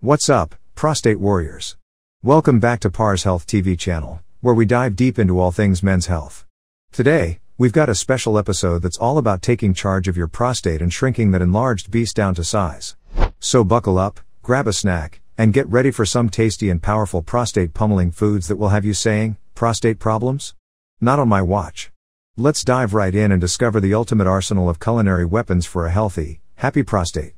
What's up, prostate warriors? Welcome back to Pars Health TV channel, where we dive deep into all things men's health. Today, we've got a special episode that's all about taking charge of your prostate and shrinking that enlarged beast down to size. So buckle up, grab a snack, and get ready for some tasty and powerful prostate pummeling foods that will have you saying, prostate problems? Not on my watch. Let's dive right in and discover the ultimate arsenal of culinary weapons for a healthy, happy prostate.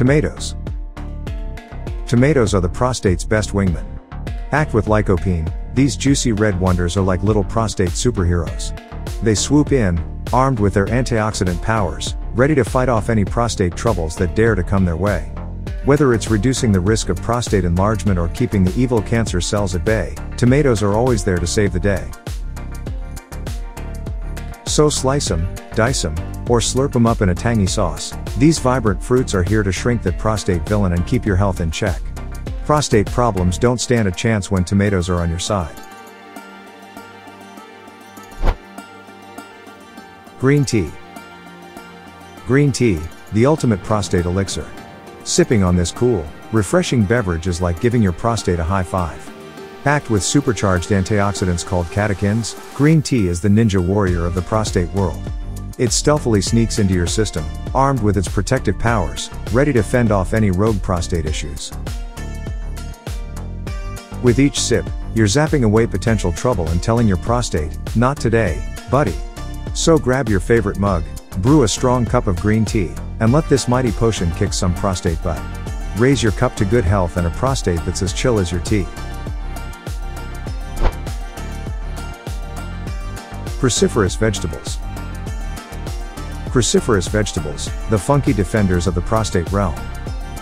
Tomatoes. Tomatoes are the prostate's best wingman. Act with lycopene, these juicy red wonders are like little prostate superheroes. They swoop in, armed with their antioxidant powers, ready to fight off any prostate troubles that dare to come their way. Whether it's reducing the risk of prostate enlargement or keeping the evil cancer cells at bay, tomatoes are always there to save the day. So slice them, dice them, or slurp them up in a tangy sauce. These vibrant fruits are here to shrink that prostate villain and keep your health in check. Prostate problems don't stand a chance when tomatoes are on your side. Green tea. Green tea, the ultimate prostate elixir. Sipping on this cool, refreshing beverage is like giving your prostate a high five. Packed with supercharged antioxidants called catechins, green tea is the ninja warrior of the prostate world. It stealthily sneaks into your system, armed with its protective powers, ready to fend off any rogue prostate issues. With each sip, you're zapping away potential trouble and telling your prostate, not today, buddy. So grab your favorite mug, brew a strong cup of green tea, and let this mighty potion kick some prostate butt. Raise your cup to good health and a prostate that's as chill as your tea. Cruciferous vegetables. Cruciferous vegetables, the funky defenders of the prostate realm.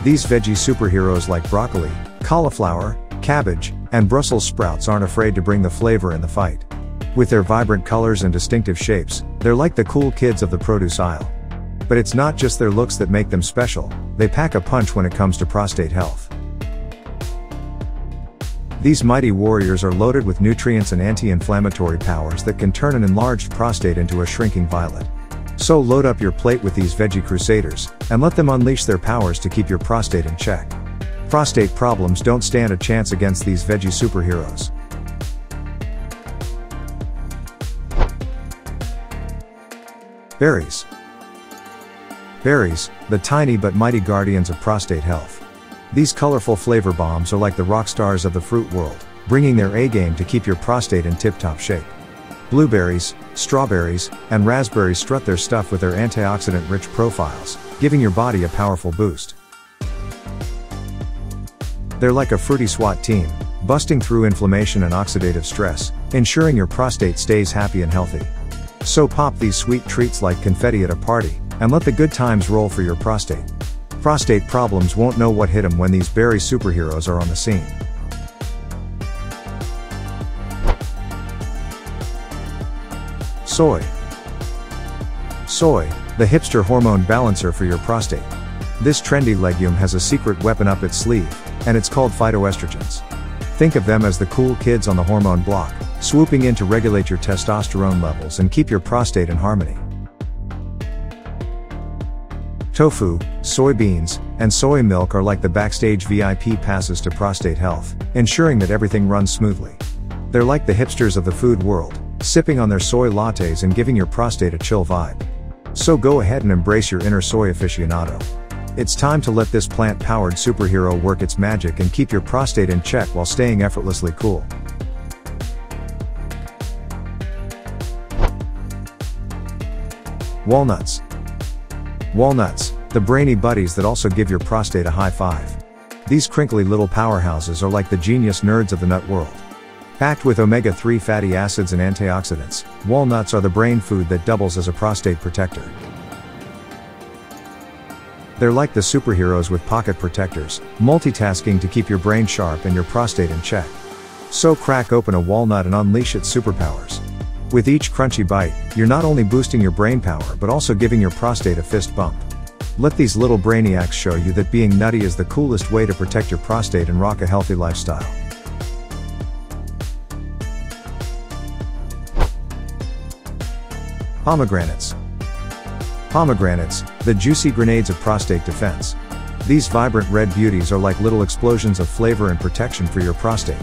These veggie superheroes like broccoli, cauliflower, cabbage, and Brussels sprouts aren't afraid to bring the flavor in the fight. With their vibrant colors and distinctive shapes, they're like the cool kids of the produce aisle. But it's not just their looks that make them special, they pack a punch when it comes to prostate health. These mighty warriors are loaded with nutrients and anti-inflammatory powers that can turn an enlarged prostate into a shrinking violet. So load up your plate with these veggie crusaders, and let them unleash their powers to keep your prostate in check. Prostate problems don't stand a chance against these veggie superheroes. Berries. Berries, the tiny but mighty guardians of prostate health. These colorful flavor bombs are like the rock stars of the fruit world, bringing their A game to keep your prostate in tip-top shape. Blueberries, strawberries, and raspberries strut their stuff with their antioxidant-rich profiles, giving your body a powerful boost. They're like a fruity SWAT team, busting through inflammation and oxidative stress, ensuring your prostate stays happy and healthy. So pop these sweet treats like confetti at a party, and let the good times roll for your prostate. Prostate problems won't know what hit them when these berry superheroes are on the scene. Soy. Soy, the hipster hormone balancer for your prostate. This trendy legume has a secret weapon up its sleeve, and it's called phytoestrogens. Think of them as the cool kids on the hormone block, swooping in to regulate your testosterone levels and keep your prostate in harmony. Tofu, soybeans, and soy milk are like the backstage VIP passes to prostate health, ensuring that everything runs smoothly. They're like the hipsters of the food world, sipping on their soy lattes and giving your prostate a chill vibe. So go ahead and embrace your inner soy aficionado. It's time to let this plant powered superhero work its magic and keep your prostate in check while staying effortlessly cool. Walnuts. Walnuts, the brainy buddies that also give your prostate a high five. These crinkly little powerhouses are like the genius nerds of the nut world. Packed with omega-3 fatty acids and antioxidants, walnuts are the brain food that doubles as a prostate protector. They're like the superheroes with pocket protectors, multitasking to keep your brain sharp and your prostate in check. So crack open a walnut and unleash its superpowers. With each crunchy bite, you're not only boosting your brain power but also giving your prostate a fist bump. Let these little brainiacs show you that being nutty is the coolest way to protect your prostate and rock a healthy lifestyle. Pomegranates. Pomegranates, the juicy grenades of prostate defense. These vibrant red beauties are like little explosions of flavor and protection for your prostate.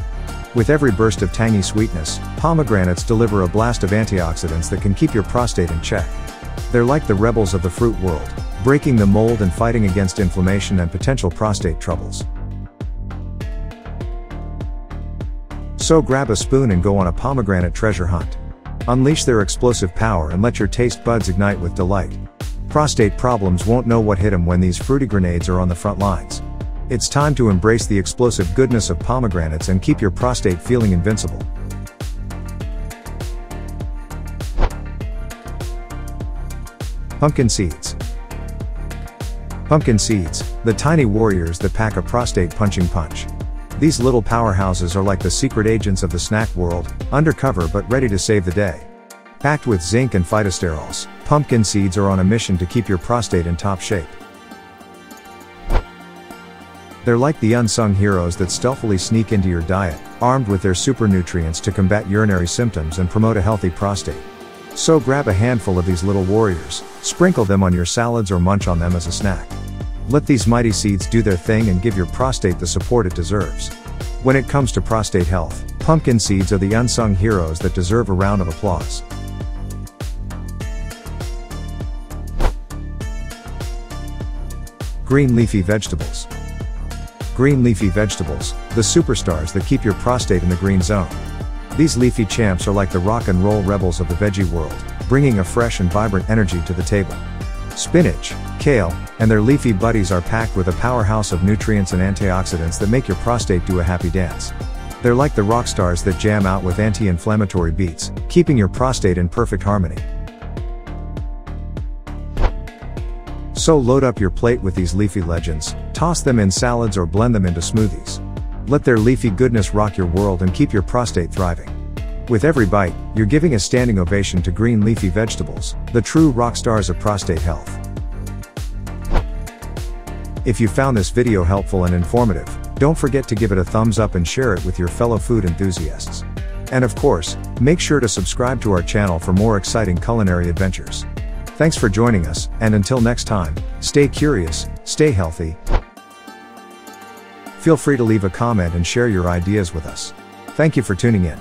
With every burst of tangy sweetness, pomegranates deliver a blast of antioxidants that can keep your prostate in check. They're like the rebels of the fruit world, breaking the mold and fighting against inflammation and potential prostate troubles. So grab a spoon and go on a pomegranate treasure hunt. Unleash their explosive power and let your taste buds ignite with delight. Prostate problems won't know what hit them when these fruity grenades are on the front lines. It's time to embrace the explosive goodness of pomegranates and keep your prostate feeling invincible. Pumpkin seeds. Pumpkin seeds, the tiny warriors that pack a prostate punching punch. These little powerhouses are like the secret agents of the snack world, undercover but ready to save the day. Packed with zinc and phytosterols, pumpkin seeds are on a mission to keep your prostate in top shape. They're like the unsung heroes that stealthily sneak into your diet, armed with their super nutrients to combat urinary symptoms and promote a healthy prostate. So grab a handful of these little warriors, sprinkle them on your salads or munch on them as a snack. Let these mighty seeds do their thing and give your prostate the support it deserves. When it comes to prostate health, pumpkin seeds are the unsung heroes that deserve a round of applause. Green leafy vegetables. Green leafy vegetables, the superstars that keep your prostate in the green zone. These leafy champs are like the rock and roll rebels of the veggie world, bringing a fresh and vibrant energy to the table. Spinach, kale, and their leafy buddies are packed with a powerhouse of nutrients and antioxidants that make your prostate do a happy dance. They're like the rock stars that jam out with anti-inflammatory beats, keeping your prostate in perfect harmony. So load up your plate with these leafy legends, toss them in salads or blend them into smoothies. Let their leafy goodness rock your world and keep your prostate thriving. With every bite, you're giving a standing ovation to green leafy vegetables, the true rock stars of prostate health. If you found this video helpful and informative, don't forget to give it a thumbs up and share it with your fellow food enthusiasts. And of course, make sure to subscribe to our channel for more exciting culinary adventures. Thanks for joining us, and until next time, stay curious, stay healthy. Feel free to leave a comment and share your ideas with us. Thank you for tuning in.